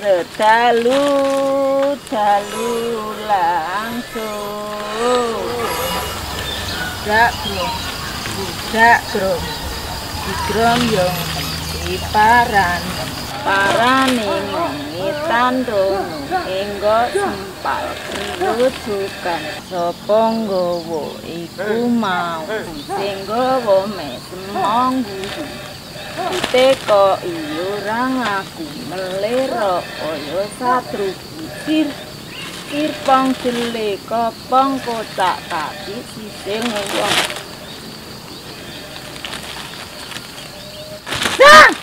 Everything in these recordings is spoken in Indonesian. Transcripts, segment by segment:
sedalu dalu langsung. Budak bro. Budak bro. Digrom yo. Paran parane ngitan rono enggo sempal. Rujukan sapa nggawa iku mau. Sing nggawa mesemong guru teko iyo rangaku melero oyo satru kisir kirpong jele kopong kotak kaki sisi ngomong nah!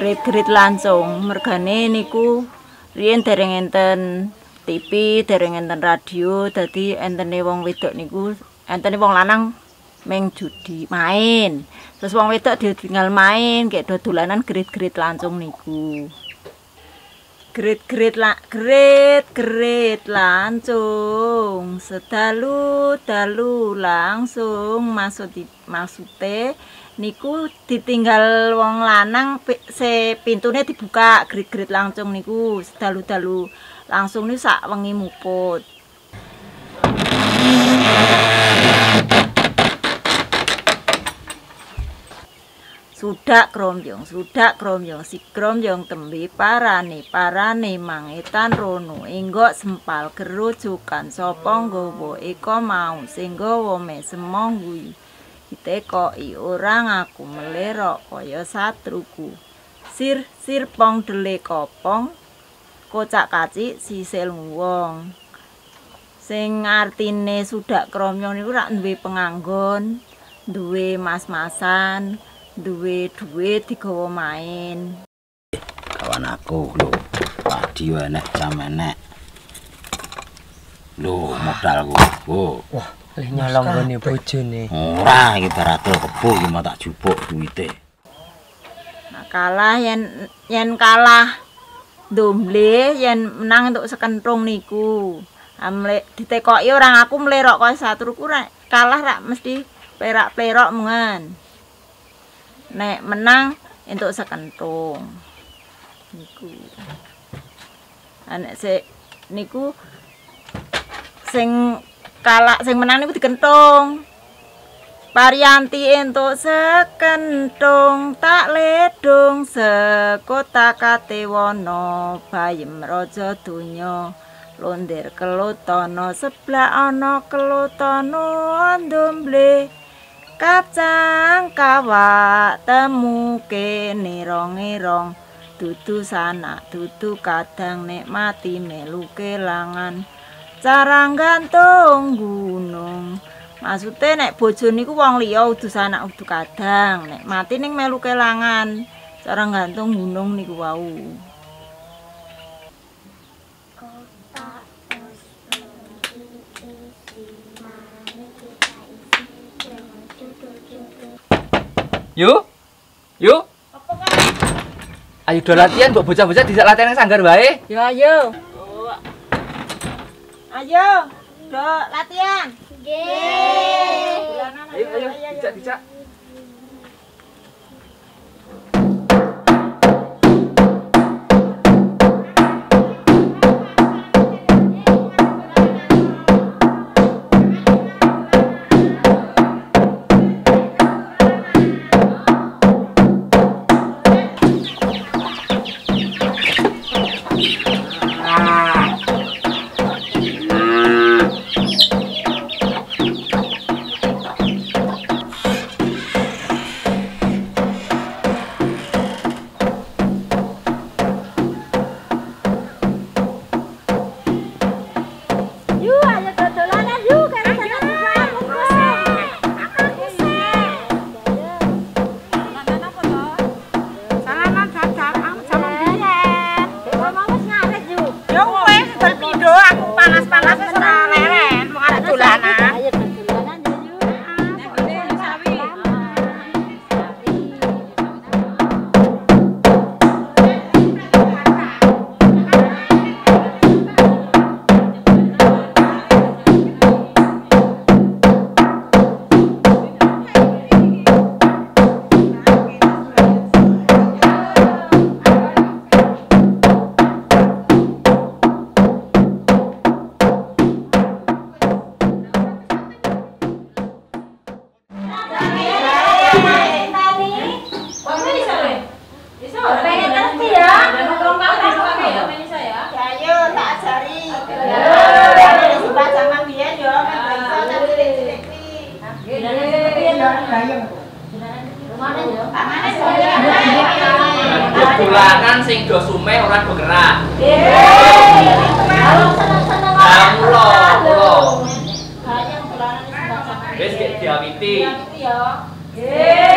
Gerit-gerit langsung mergane niku riyen dereng enten TV, dereng enten radio, dadi entene wong wedok niku entene wong lanang meng judi main. Terus wong wedok ditinggal main kayak dodolanan gerit-gerit langsung niku. Gerit-gerit la gerit-gerit langsung sedalu dalu langsung maksud maksude niku ditinggal wong lanang se pintune dibuka gerit-gerit langsung niku sedalu-dalu. Langsung niku sak wengi muput. Sudak kromyong, sudak kromyong, si kromyong tembe parane, parane mangetan rono, enggok sempal kerujukan, sapa nggawa eko mau, sing nggawa me semong. Ditekoki ora ngaku melerok kaya satruku. Sir sir pong dele kopong, kocak kacik sisil wong. Sing artine sudak kromyong niku rak duwe penganggon, duwe mas-masan, duwe duit digawa main. kawan aku lho padi enek jam enek lho modalku oh Wah, leh nyolong gone bojone. ora iki baratul kebo iki mau tak jupuk duwite Nah, kalah yen yen kalah domble yen menang untuk sekentrung niku. Amle ditekoki orang aku mlerok kaya satruku rek kalah rak mesti perak-perok mengen. Nek menang entuk sekentrung. Niku. Anek se niku sing kalah sing menang niku dikentung. Parianti entuk sekentung tak ledung sekota katewana bayem raja donya. Londir kelutana seblak ana kelutana ndomble kacang kawak temu kene rong-erong. Dudu sanak dudu kadang nikmati melu kelangan cara gantung gunung Maksudnya nek bojo niku wong liya udu sanak udu kadang, nek mati ning melu kelangan. Cara gantung gunung niku wau. Yuk. Yuk. Ayo do latihan, mbok bocah-bocah dijak latihan nang sanggar wae. Yo ayo. Ayo, do latihan. Nggih. Ayo, ayo, dijak, dijak. Dolanan sing do sume ora do gerak. Lah mulo, mulo. Wis gek diawiti. Gede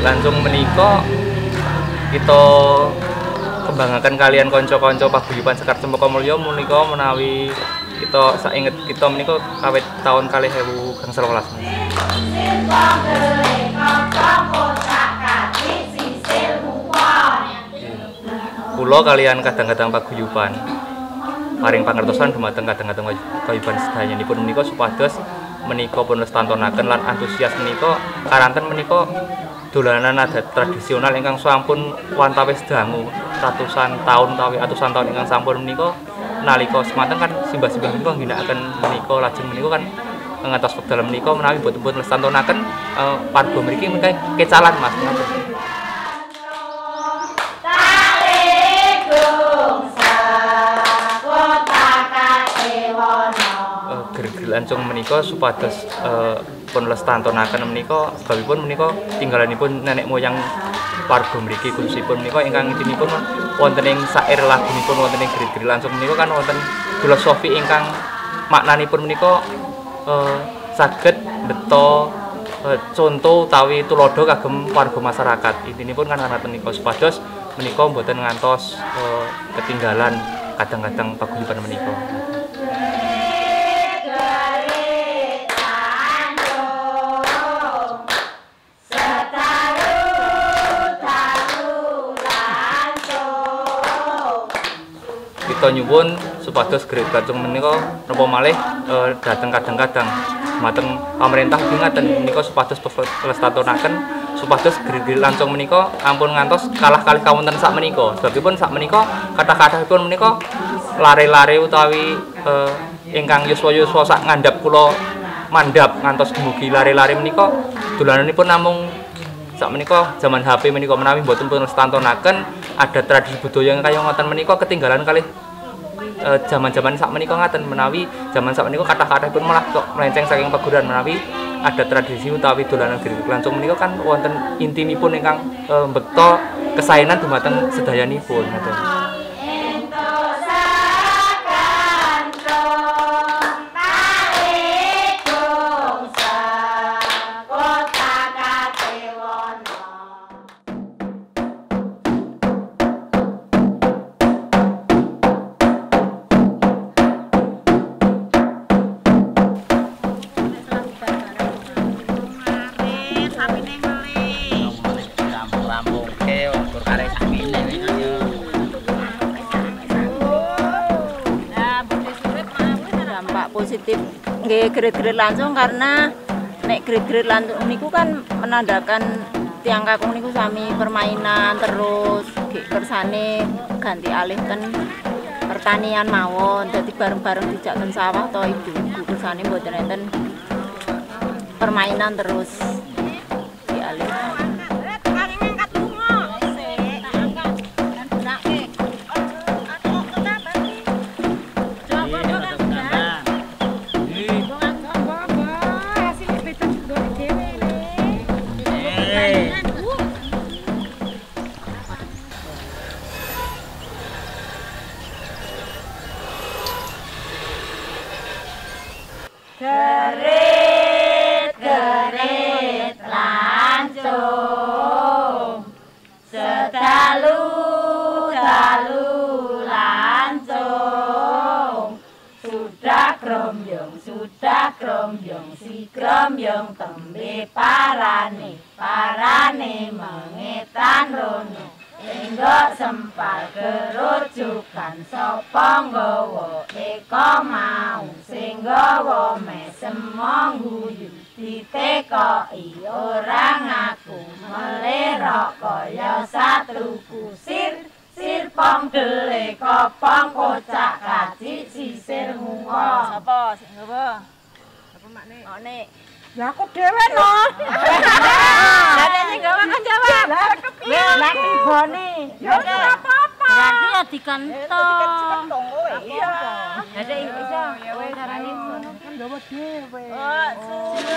langsung menika kita kembangaken kalian kanca-kanca paguyuban Sekar Cempaka Mulya menika menawi kita sainget kita menika kawit tahun kalih ewu gangsal welas. Kula kalian kadang-kadang paguyuban paring pangertosan dumateng kadang-kadang paguyuban sedayanipun menika supados menika pun lestantonaken lan antusias menika. Karanten menika dolanan adat tradisional ingkang sampun wantawis dangu. Ratusan tahun utawi atusan tahun ingkang sampun menika nalika semanten kan simbah-simbah menika ngginakaken menika lajeng menika kan ngantos wekdal menika menawi boten-boten lestantonaken eh, warga mriki menika kecalan Mas. Eh, gerger lancung menika supados eh, pun lestantonaken menika sebabipun menika tinggalanipun nenek moyang warga mriki khususipun menika ingkang intinipun wonten ing sair lagunipun wonten ing gerger lancung menika kan wonten filosofi ingkang maknanipun menika eh, saged beto eh, contoh utawi tulodo kagem warga masyarakat intinipun kan ana menika supados menika mboten ngantos eh, ketinggalan kadang-kadang paguyuban menika. Kita nyuwun supados Great Kacung menika napa malih eh, dateng kadang-kadang. Mateng pemerintah ngaten menika supados pelestatonaken supados Great Lancung menika ampun ngantos kalah kalih kawonten sak menika. Sebabipun sak menika kathah-kathahipun menika lare-lare utawi eh, ingkang yuswa-yuswa sak ngandhap kula mandhap ngantos dumugi lare-lare menika. Dolananipun namung sak menika zaman HP menika menawi mboten pun lestantonaken ada tradisi budaya yang kaya ngoten menika ketinggalan kalih eh, zaman-zaman sak menika ngaten menawi zaman sak menika kathah-kathahipun malah kok melenceng saking paguran menawi ada tradisi utawi dolanan giri lancung menika kan wonten intinipun ingkang eh, mbekta kesaenan dumateng sedayanipun ngoten. Nggih gerit-gerit langsung karena nek gerit-gerit langsung niku kan menandakan tiang kakung niku sami permainan terus nggih kersane ganti alih ten pertanian mawon dadi bareng-bareng dijak ten sawah to ibu-ibu kersane mboten enten permainan terus Grombyong, sudah grombyong, si grombyong tembe parane, parane mengetan rono. Enggak sempal kerujukan sapa nggawa eka mau? Sing nggawa mesem guyu ditekoki ora ngaku melerok kaya satru kusir sir pong dele kopong kocak kaci sisir mungo Apa sing nggawa? Apa makne? Nek Ya aku dhewe no. Lah sing gawa kan jawab. Lah kepiye? Lah tibane. Ya ora apa-apa. Berarti ya dikentong. Iya. Ada iso. Ya wis carane kan gawa dhewe.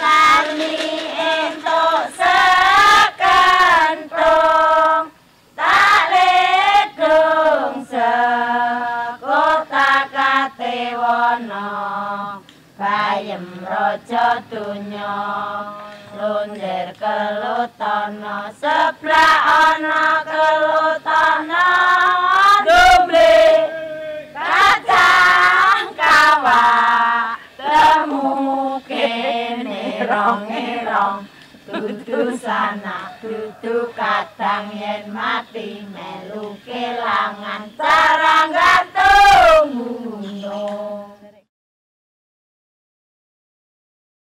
Lani entuk sekantung katewana bayem raja donya lunder kelutana seblak ana kelutana domble kacang kawak temu kene rong rong dudu sana dudu kadang yen mati melu kelangan carangga